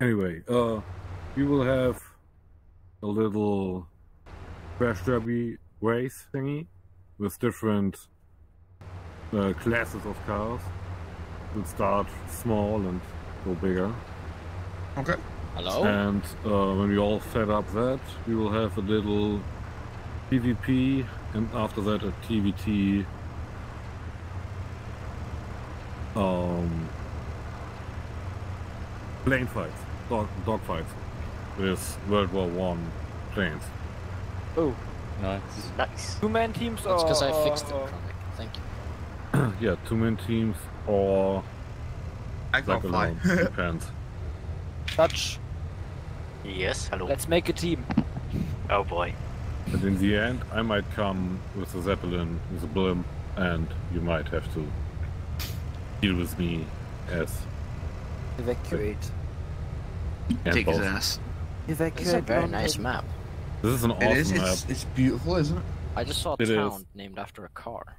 Anyway, uh, we will have a little crash derby race thingy with different uh, classes of cars. We'll start small and go bigger. Okay. Hello? And uh, when we all set up that, we will have a little PvP and after that a TVT um, plane fights, dog, dog fights with World War One planes. Oh, Nice. Nice. two-man teams That's or... because I fixed it, or- Chronic. Thank you. yeah, two man teams or I can't like fly. alone. Depends. Dutch, Yes, hello. let's make a team. Oh boy. But in the end, I might come with a Zeppelin, with a blimp, and you might have to deal with me as Evacuate. And Take his both. ass. Evacuate. It's a very nice map. This is an awesome It is. map, It's, it's beautiful, isn't it? I just saw a It is. town named after a car.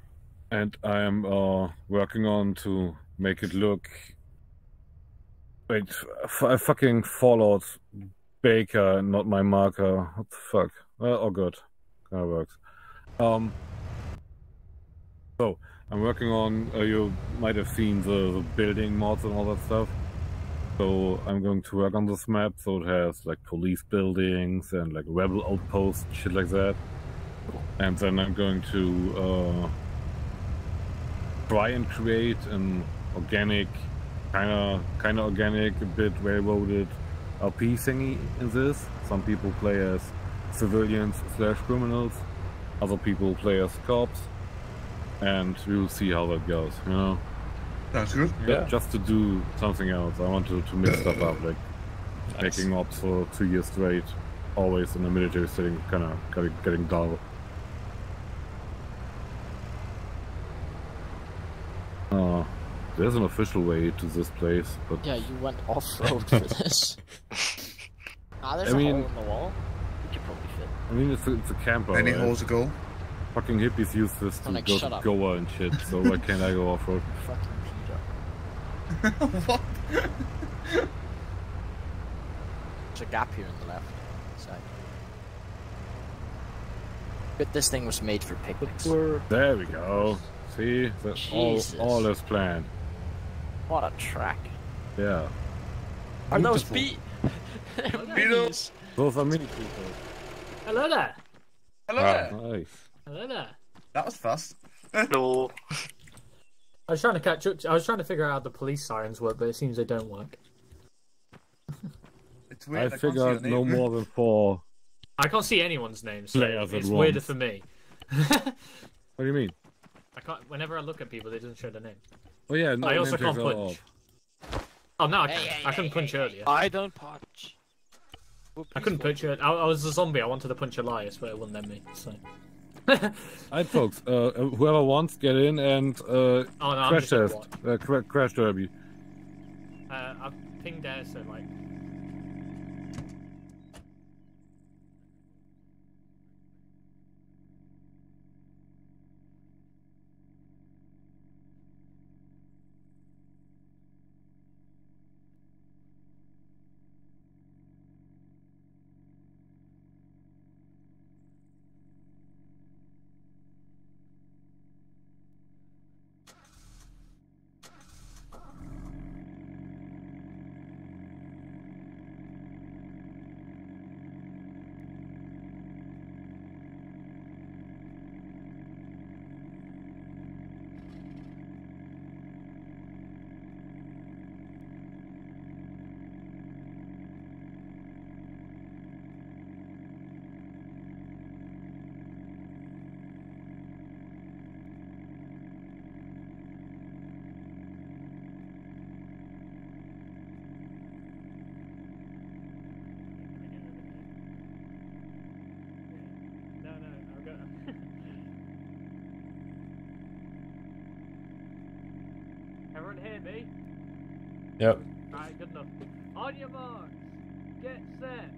and I am uh, working on to make it look. Wait, f- f- fucking Fallout Baker, not my marker. What the fuck? Uh, oh, good. That works. Um. So I'm working on. Uh, you might have seen the, the building mods and all that stuff. So I'm going to work on this map. So it has like police buildings and like rebel outposts, shit like that. And then I'm going to uh, try and create an organic, kind of kind of organic, a bit railroaded RP thingy in this. Some people play as civilians slash criminals, other people play as cops, and we will see how that goes. You know, That's good. yeah. just to do something else. I want to, to mix stuff up, like Nice. making ops for two years straight, always in the military setting, kind of getting, getting dull. Uh, there's an official way to this place, but Yeah, you went off-road for this. ah, there's I a mean- hole in the wall. You could probably fit. I mean it's a, it's a camper. Any right? holes to go? Fucking hippies use this to Sonic, go to. Goa and shit. So why can't I go off road? Fucking Peter. what? There's a gap here on the left side. But this thing was made for picnics. There we go. See, that's all Jesus. all as planned. What a track. Yeah, Are those Beautiful. beat? Beatles. those are mini people. Hello there. Hello Ah. there. Nice. Hello there. That was fast. Hello. I was trying to catch up. I was trying to figure out how the police sirens work, but it seems they don't work. It's I weird. can't see figured your no more than four. I can't see anyone's names, so Players at it's weirder for me. What do you mean? I can't. Whenever I look at people, it doesn't show their name. Oh yeah, no, I also can't punch. off. Oh no, I, Hey, can. hey, I couldn't hey, punch hey, earlier. I don't punch. We're I couldn't punch. earlier. I, I was a zombie. I wanted to punch Elias, but it wouldn't let me. So. Alright, folks. Uh, whoever wants, get in and uh, Oh no, crash test, uh, cra- crash derby. Uh, I've pinged there, so like. No, no, I've got. Everyone hear me? Yep. Alright, good enough. On your marks, get set.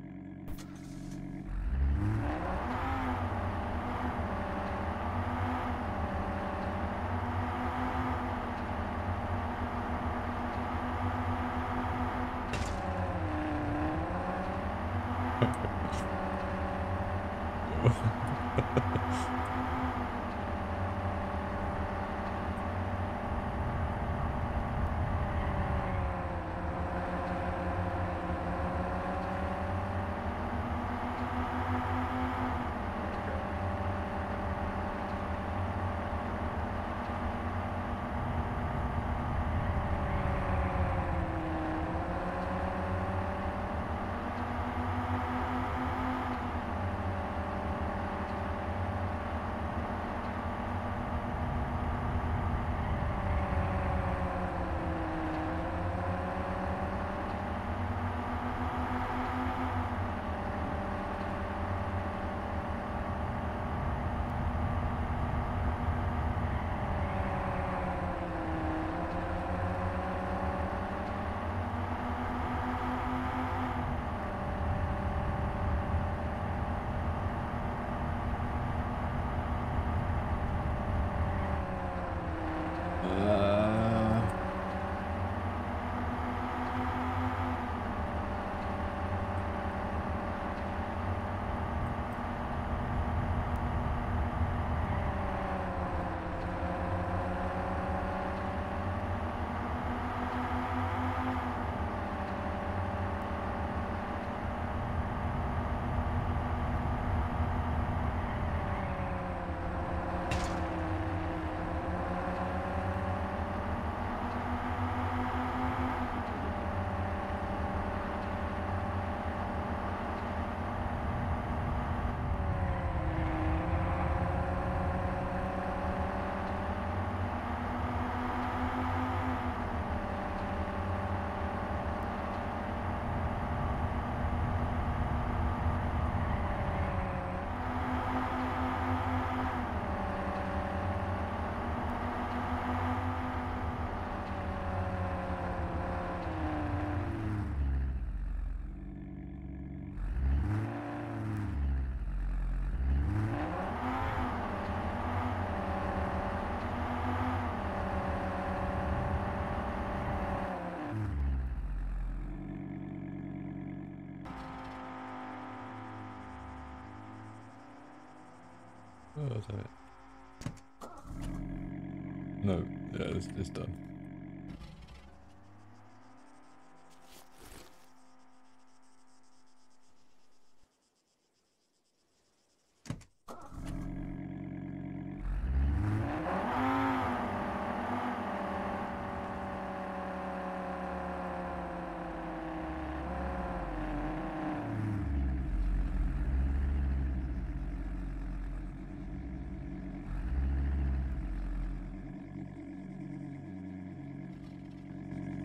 Oh, that it? No, yeah, it's, it's done.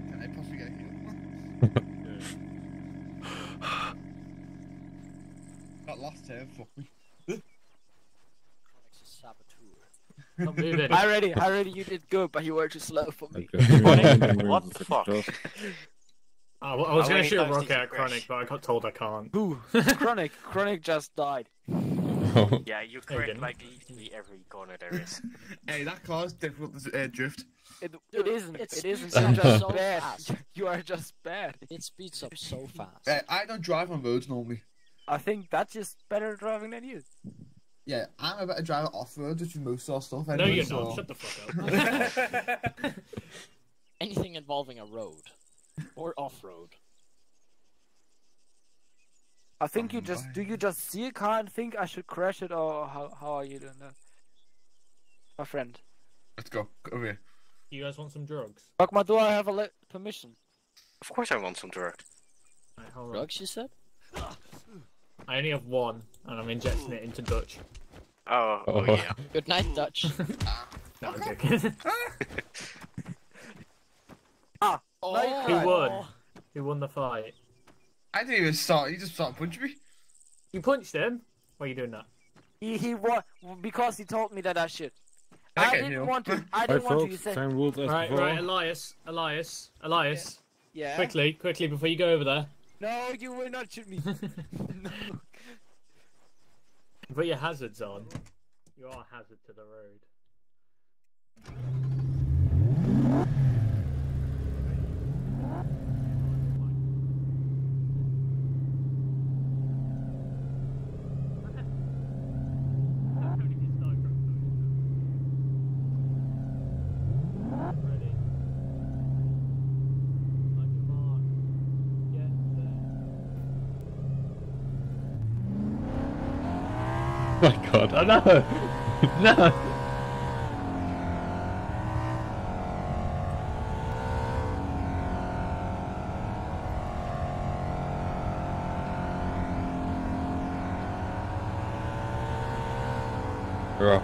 Can I possibly get here? That last turn fucked me. Not moving. I already, I already, you did good, but you were too slow for me. What the fuck? I, ah, I was How gonna many shoot a times did rocket at? Chronic, but I got told I can't. Who? Chronic. Chronic just died. Yeah, you No, you crack didn't. like literally every corner there is. Hey, that car's difficult to uh, drift. It, it isn't. it It isn't. speeds You're just so bad. fast. You are just bad. It speeds up so fast. Uh, I don't drive on roads normally. I think that's just better driving than you. Yeah, I'm a better driver off road, which is most of our stuff. No, you're so... not. Shut the fuck up. Anything involving a road or off-road. I think you Um, just why? do. You just see a car and think I should crash it, or how? How are you doing that, my friend? Let's go. Go Over here. you guys want some drugs? Dogma, do I have a le- permission? Of course I want some drugs. Right, hold. Drugs, you said? I only have one, and I'm injecting it into Dutch. Oh, oh, yeah. Good night, Dutch. No, I'm joking. Ah, Oh, no, you Who can't. won? Who won the fight? I didn't even start. You just started punching me. You punched him? Why are you doing that? He he won because he told me that I should. I I didn't you. want to. I didn't want to. You folks, said, same rules as Right, before. right, Elias, Elias, Elias. yeah. Quickly, quickly, before you go over there, No, you will not shoot me. no. put your hazards on. You are a hazard to the road. my god, oh no! No!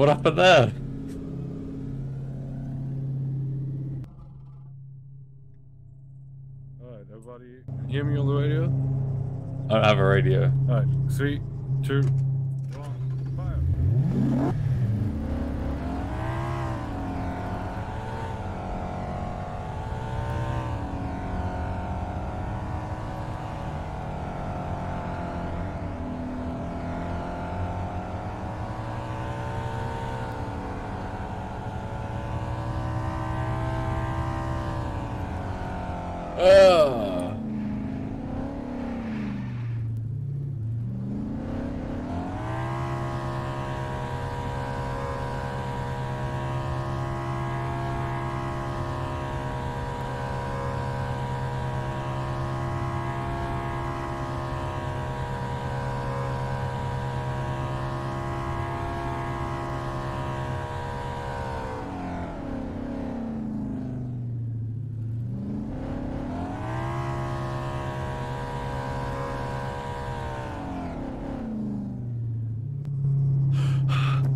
What happened there? Alright, everybody can hear me on the radio? I don't have a radio. Alright, three, two, one, fire. Ugh.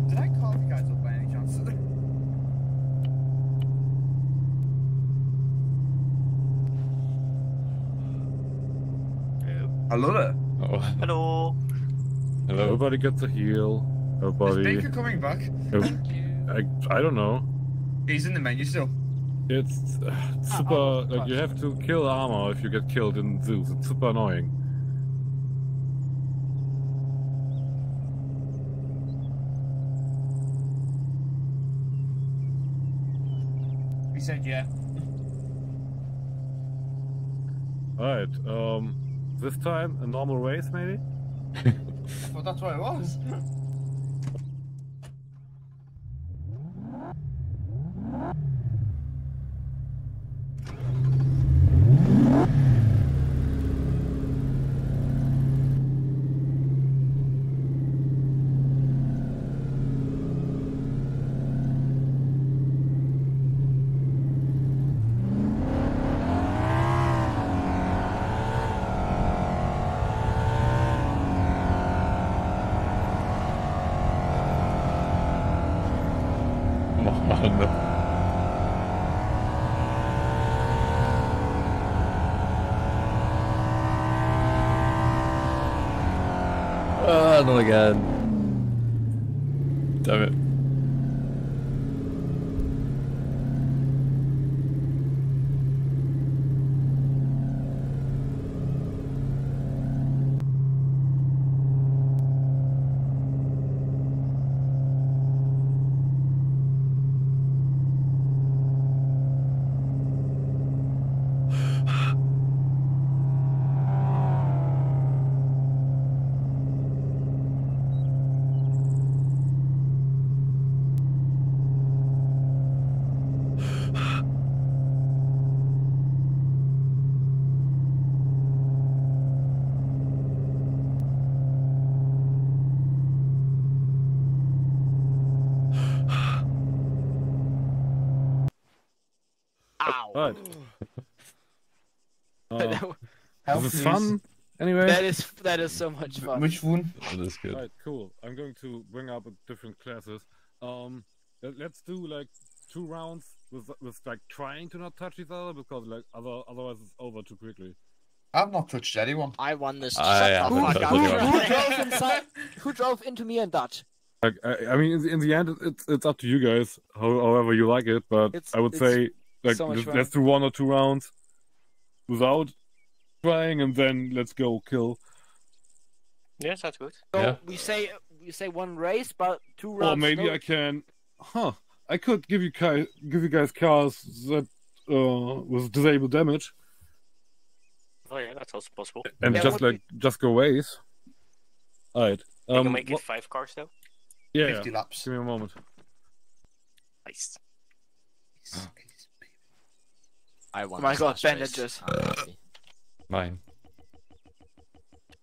Did I call you guys up by any chance? Hello there. Oh. Hello. Hello. Everybody gets a heal. Everybody. Is Everybody. Baker coming back? I, I don't know. He's in the menu still. It's uh, super. Like you have to kill armor if you get killed in Zeus. It's super annoying. He said yeah. Alright. Um, this time a normal race maybe. Well, that's what it was. Come on. Not again. Damn it. Ow. Alright. Help, this is please. fun. Anyway. that is that is so much fun. Which one? That is good. Alright, cool. I'm going to bring up different classes. Um, let- let's do like two rounds with with like trying to not touch each other because like other otherwise it's over too quickly. I've not touched anyone. I won this. I Shut the haven't fuck touched up. anyone. Who drove inside? Who drove into me and Dutch? Like I, I mean, in the, in the end, it's it's up to you guys, however you like it. But It's- I would it's say like so much let's, fun. let's do one or two rounds without trying, and then let's go kill. Yeah, sounds good. So Yeah. we say we say one race, but two rounds. Or maybe no- I can, huh? I could give you guys give you guys cars that uh with disabled damage. Oh yeah. that's also possible. And Yeah, just what like just go ways. Alright. You Um can make wha- it five cars though. yeah, 50 yeah. laps. Give me a moment. Nice. I won. Oh my God, last race. bandages. Mine.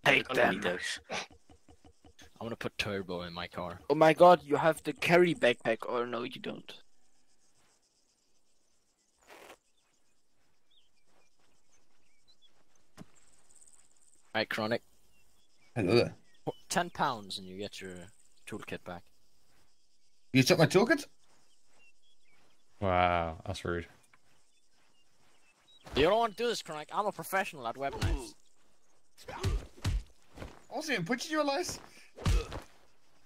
Take them. those. I'm gonna put turbo in my car. Oh my god, you have the carry backpack, or no, you don't. Right, Chronic. Hello there. Ten pounds and you get your toolkit back. You took my toolkit? Wow, that's rude. You don't want to do this, Chronic. I'm a professional at web knives. I wasn't even putting you realize.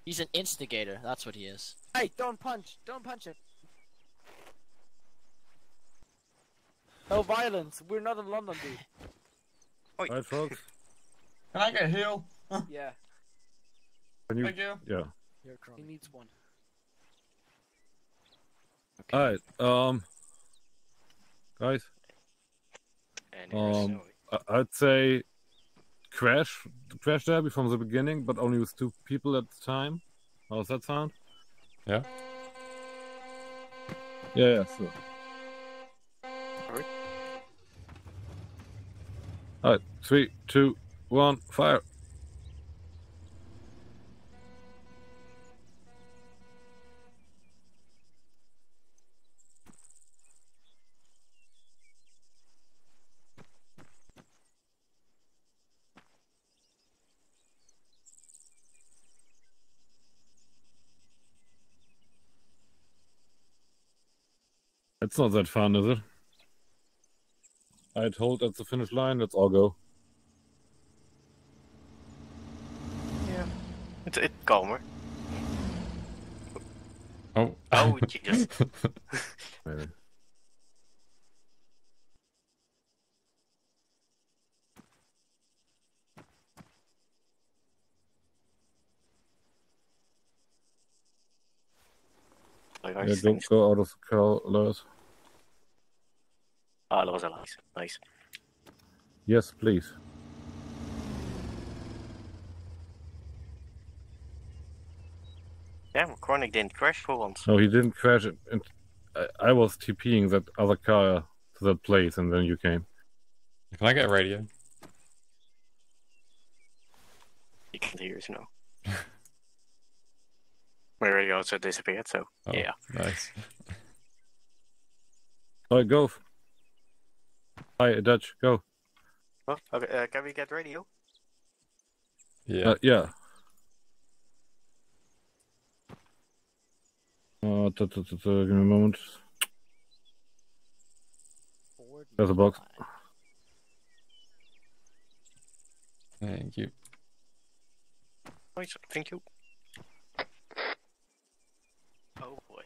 He's an instigator. That's what he is. Hey, don't punch! Don't punch him! No violence. We're not in London, dude. Alright folks. Can I get a heal? Yeah, Can you Thank you. yeah. Here, he needs one. Okay. Alright, um guys, And here's Um, I- I'd say crash crash derby from the beginning, but only with two people at the time. How does that sound? Yeah. Yeah, yeah, sure. Alright. Alright, three, two, one, fire. It's not that fun, is it? I'd hold at the finish line, let's all go. Yeah. It's it calmer. Oh. Oh, Jesus. Yeah, things. go out of the car, Lars. Ah, that was a nice. Nice. Yes, please. Damn, Chronic didn't crash for once. No, he didn't crash it. And I, I was TPing that other car to that place, and then you came. Can I get a radio? You can hear us now. My radio also disappeared, so Oh, yeah. Nice. All right, go. Hi, Dutch, go. Oh, okay, uh, can we get radio? Yeah. Uh, yeah. Uh, t- t- t- t- give me a moment. There's a box. Thank you. Nice, thank you. Oh boy.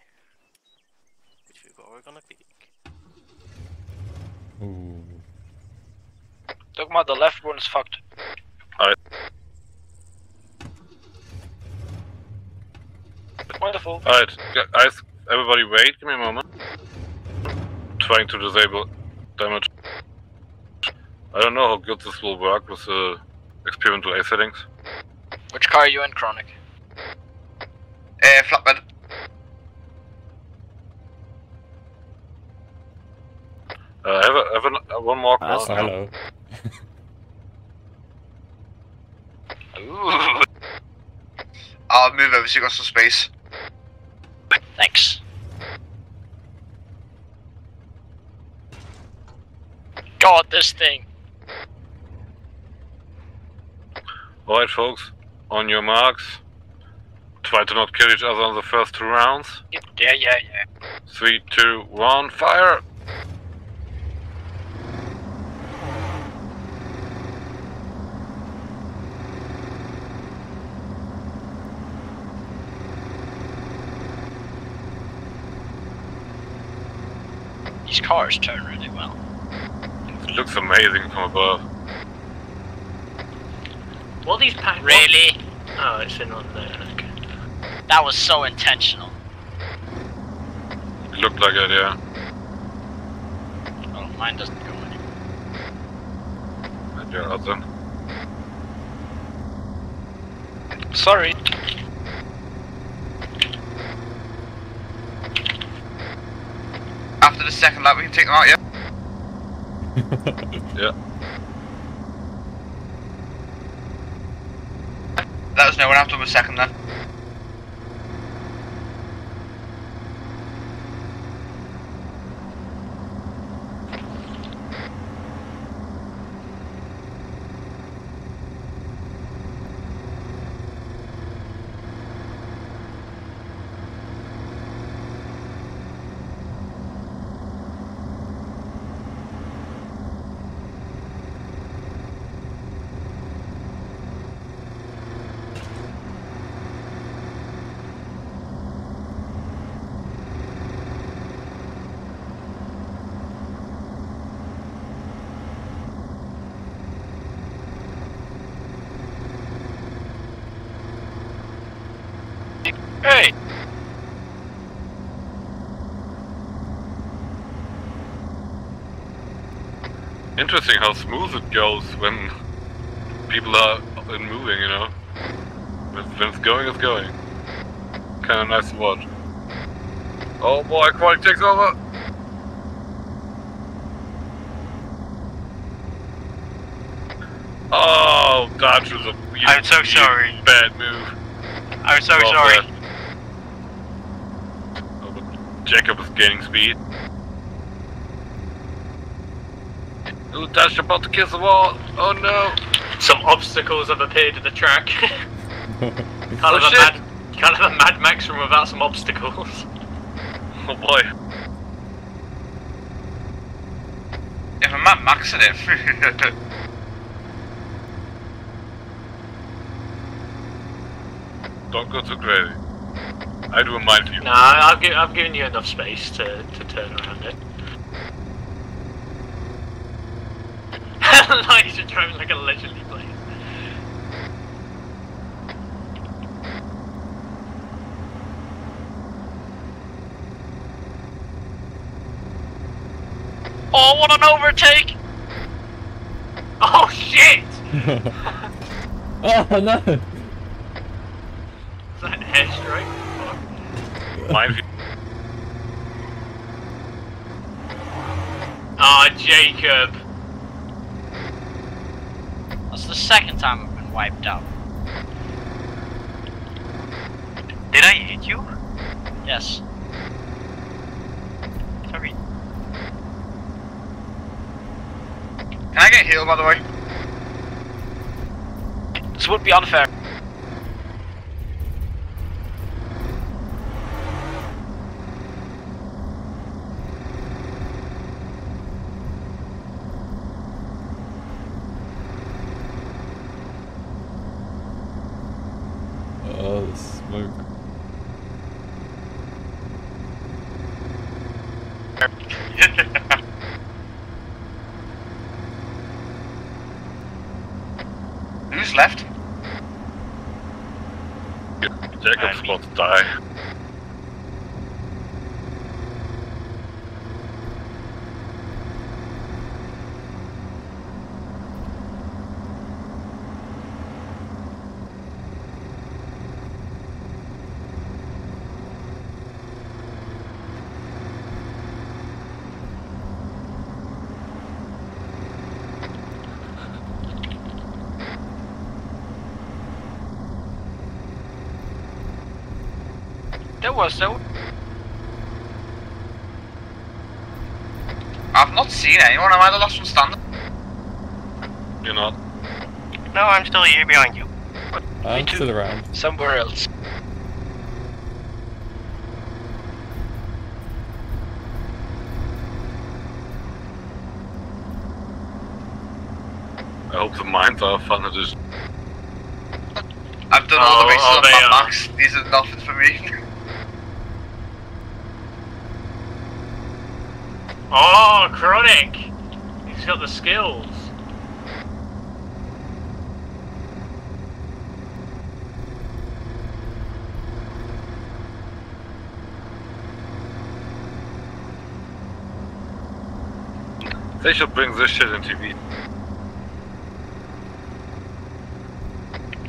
Which we are gonna pick? Ooh. Dogma, the left one is fucked. Alright. Wonderful. Alright, guys, everybody wait, give me a moment. Trying to disable damage. I don't know how good this will work with the experimental A settings. Which car are you in, Chronic? Uh, flatbed. Uh, I have, a, I have an, uh, one more That's car. Hello. Ooh. I'll move over so you got some space. Thanks. God, this thing. Alright, folks, on your marks. Try to not kill each other on the first two rounds. Yeah, yeah, yeah. Three, two, one, fire! These cars turn really well. It looks amazing from above. What these pack? Really? Oh, it's in on there. Okay. That was so intentional. It looked like it, yeah. Oh, mine doesn't go anywhere. Yeah, awesome. Sorry. After the second lap, we can take them out, yeah? Yeah. Let us know when after the second then. Hey! Interesting how smooth it goes when people are in moving, you know? When it's going, it's going. Kinda nice to watch. Oh boy, quality takes over! Oh, Dodge was a really, I'm so sorry. bad move. I'm so Well sorry. Oh, but Jacob is gaining speed. Ooh, Dash about to kiss the wall. Oh no. Some obstacles have appeared at the track. can't, Oh, have a mad, can't have a Mad Max run without some obstacles. Oh boy. If I'm at max it. Don't go too crazy. I do a mind view. Nah, I've, gi- I've given you enough space to, to turn around it. like you're driving like a leisurely place. Oh, what an overtake! Oh shit! oh no! Is that an airstrike? Mind view. Ah, Jacob. That's the second time I've been wiped out. Did I hit you? Yes. Sorry. Can I get healed, by the way? This would be unfair. Oh, the smoke. Who's left? Jacob's about to die. That was so. I've not seen anyone. Am I the last one standing? You're not. No, I'm still here behind you. I'm too. still around. Somewhere else. I hope the mines are fun edition. I've done all Oh, the races oh, on they Mad. Max. These are nothing for me. Oh, Chronic! He's got the skills. They should bring this shit into TV.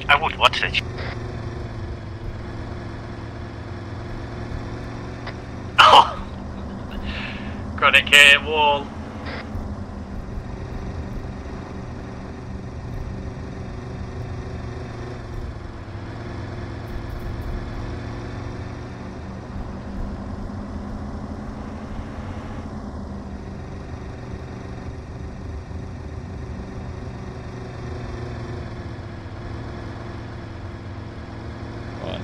I would watch it. Chronic hit wall. One.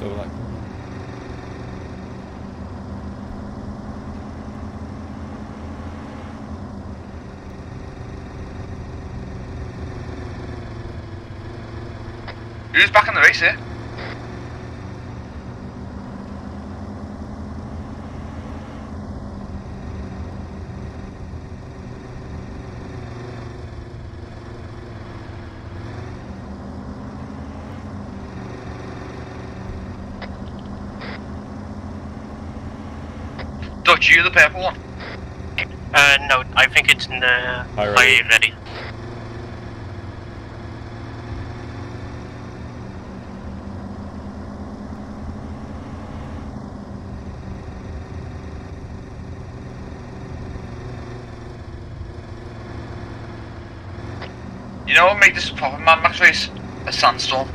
Let's like Who's back in the race here? Dutch, you the purple one. Uh, no, I think it's in the High ready. high ready. You know what made this a proper Mad Max race? A sandstorm.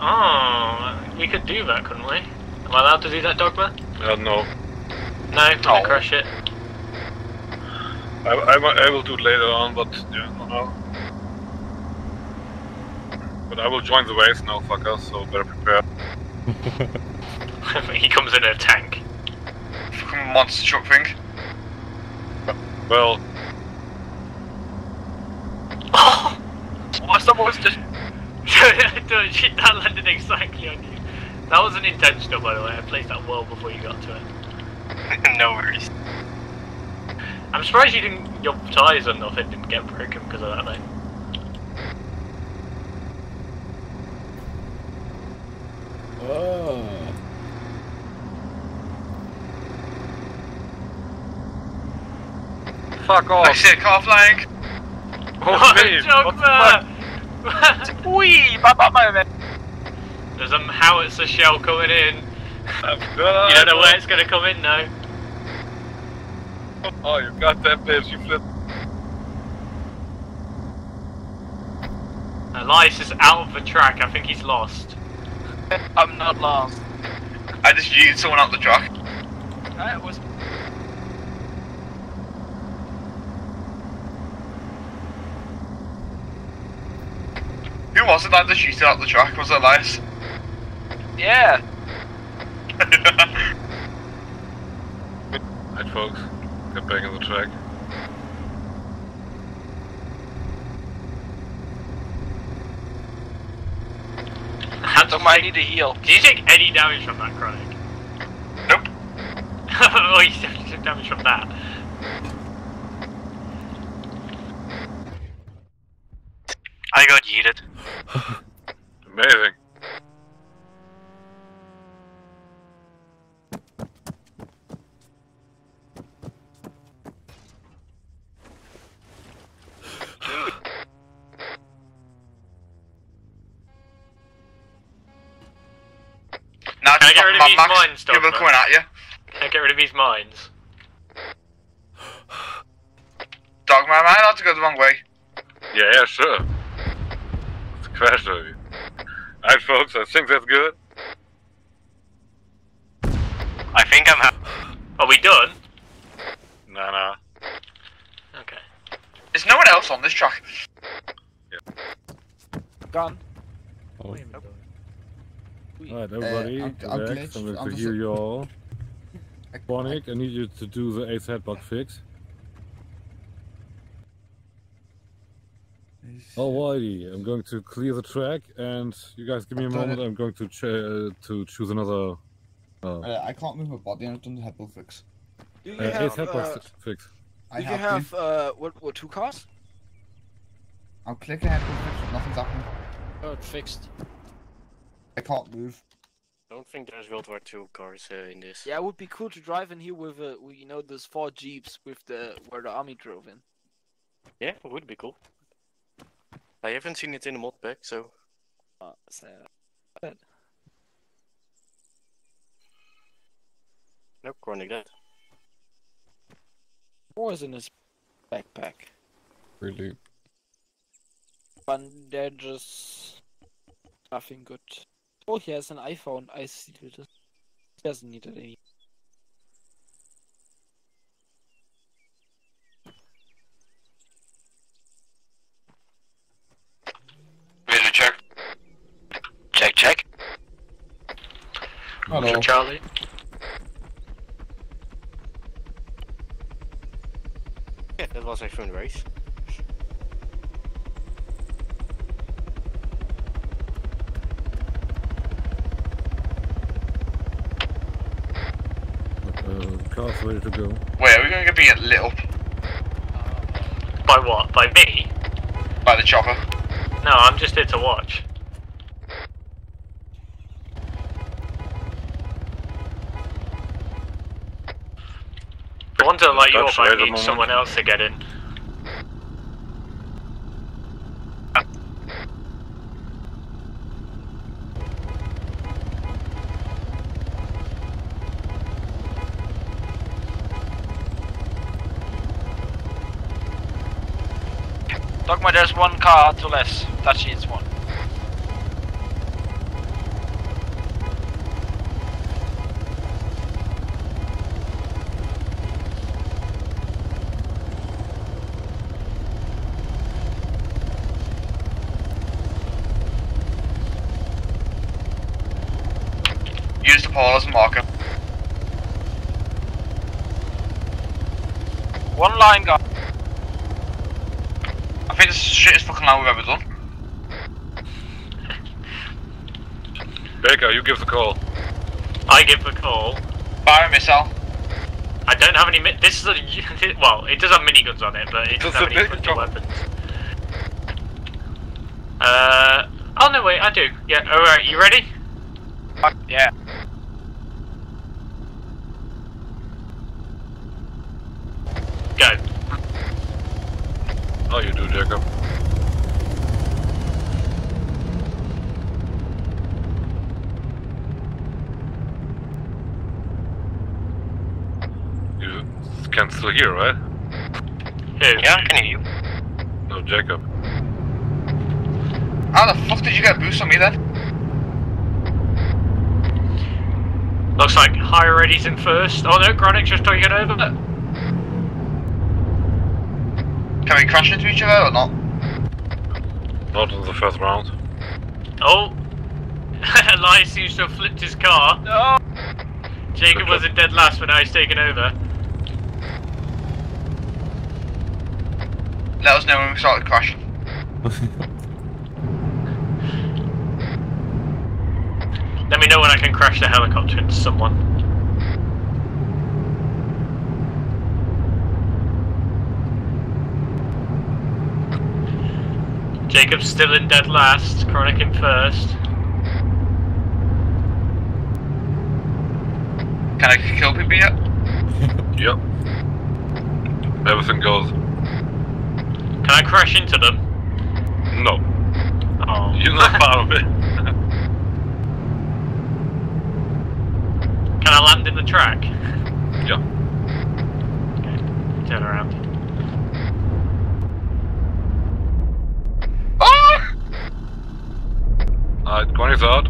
Oh, we could do that, couldn't we? Am I allowed to do that, Dogma? Uh, no, No, I'm gonna crush it. I, I, I will do it later on, but yeah, no, no. But I will join the race now, fuckers, so better prepare. he comes in a tank. Fucking monster truck thing. Well, Oh! What's the monster? Dude, shit, that landed exactly on you. That wasn't intentional, by the way. I placed that well before you got to it. no worries. I'm surprised you didn't. Your tires or nothing didn't get broken because of that, though. Oh. fuck I off. see a car flying. What, me. Dogma? Wee! Baba moment! There's a howitzer shell coming in. I'm gonna- You don't know where it's gonna come in now. Oh, you got that bitch, you flip. Elias is out of the track. I think he's lost. I'm not lost. I just yeeted someone out the track. That was. Who was it that just yeeted out of the track? Was it Elias? Yeah! Right, folks, get back on the track. Hands Dogma, I need a heal. Did you take any damage from that, Chronic? Nope. oh, you definitely took damage from that. I got yeeted. Amazing. Can I just get rid of these Max. mines, People Dogma? coming at you. Can I get rid of these mines? Dogma, am I allowed to go the wrong way? Yeah, yeah, sure. It's a crash of you. Alright, folks, I think that's good. I think I'm ha- Are we done? Nah, nah. Okay. There's no one else on this track. Gone. Alright, everybody, I'm- I'm relax. I'm going I'm to just- heal you all. I- Bonic, I need you to do the ace headbug fix. Alrighty, I'm going to clear the track, and you guys give me a I've done moment. it. I'm going to ch- uh, to choose another uh, Uh, I can't move my body and I've done the headbutt fix. Do you uh, ace have, headbug uh, s- fix. I do you have, have uh, what, what two cars? I'm clicking everything, nothing's happening. Oh, it's fixed. I can't move. don't think there's World War II cars uh, in this. Yeah, it would be cool to drive in here with, uh, you know, those four jeeps with the where the army drove in. Yeah, it would be cool. I haven't seen it in the mod pack, so Uh, so, no chronic that. what was in his backpack? Really. But they're just nothing good. Oh, he has an iPhone. I see this. He doesn't need it any. Visual check. Check, check. Hello. Charlie. Yeah, that was a fun race. Car's ready to go. Wait, are we going to be lit up By what? By me? by the chopper? No, I'm just here to watch. The ones that light you up, That's I right at the need someone else to get in. There's one car to less. That is one. Use the pole as a marker. One line guy. I think this is the shittest fucking line we've ever done. Baker, you give the call. I give the call. Fire a missile. I don't have any. Mi- this is a well. It does have miniguns on it, but it doesn't have any big frontal weapons. Uh. Oh no! Wait, I do. Yeah. All right. You ready? Yeah. Go. Oh, you do, Jacob. You can still hear, right? Who? Yeah, I can hear you. No, Jacob. How the fuck did you get a boost on me then? Looks like higher ready's in first. Oh no, Chronic's just taking over. Can we crash into each other or not? Not in the first round. Oh, Elias seems to have flipped his car. No. Jacob wasn't dead last, but now he's taken over. Let us know when we started crashing. Let me know when I can crash the helicopter into someone. Jacob's still in dead last, Chronic in first. Can I kill people yet? Yep. Everything goes. Can I crash into them? No. Oh. You're not part of it. Can I land in the track? yeah. Turn around. Ah! Alright, Connie's out.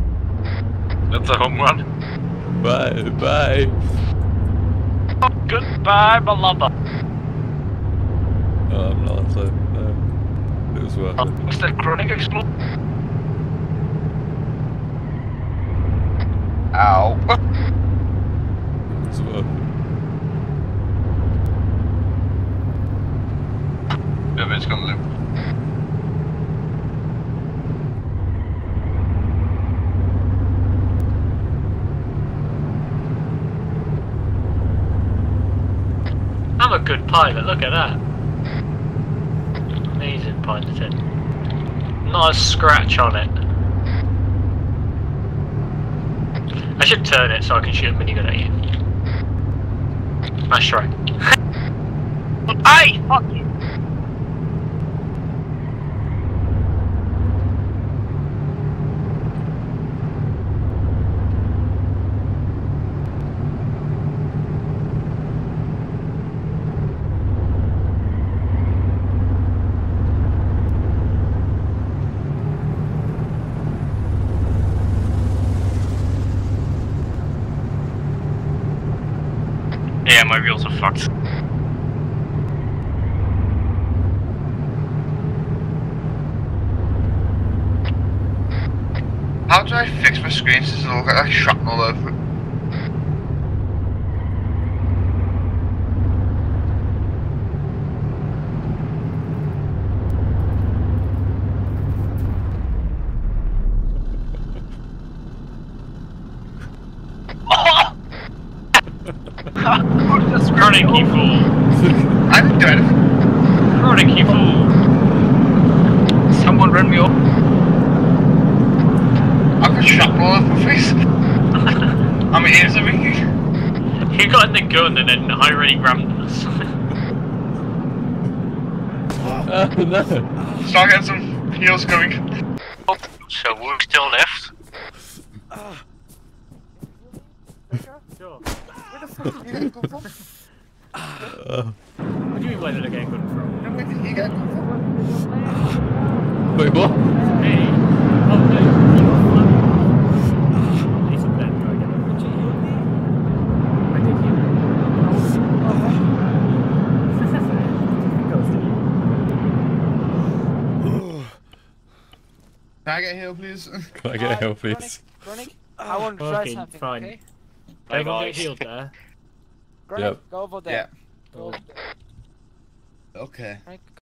That's a home run. Bye, bye. Goodbye, my lover. Oh, I'm not, so no. It worth it. What's that chronic explode? Ow. It was worth it. Yeah, it's gonna loop. I'm a good pilot, look at that. Piloting. not a scratch on it. I should turn it so I can shoot a minigun at you. Nice try. Aye! Fuck you! Yeah, my wheels are fucked. How do I fix my screen since it look like shrapnel over it? Chronic, you fool! I didn't do anything. Chronic, you fool! Someone run me up. I've got shrapnel over my face. and my ears are ringing. He got in the gun and then I already grabbed us. Oh no. Start getting some heels going. So we're still left. Sure. Where the fuck did you get it come from? Uh, What do you mean where did I get a gun from? No, where did you get it come from? wait, what? Hey. Oh no. You got He's up there. Go get it. Did you hear me? I did hear you. Can I get a heal, please? Can I get uh, help, please? Chronic, oh, I want to try Okay, something, fine. okay? Everyone get healed there. Chronic, Yep. go over there. yeah. Go over there. Okay. Chronic,